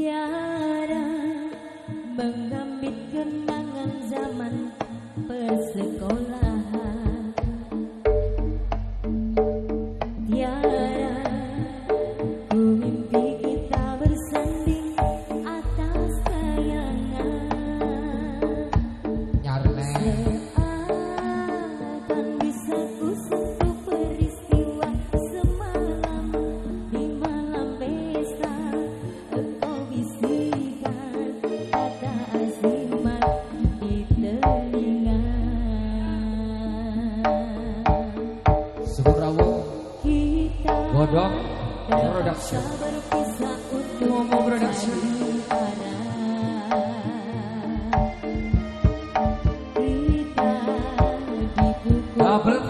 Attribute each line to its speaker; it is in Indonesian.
Speaker 1: Tiada menggambit kenangan zaman
Speaker 2: persekolah
Speaker 1: Untuk
Speaker 2: Production Momo Production
Speaker 1: Double.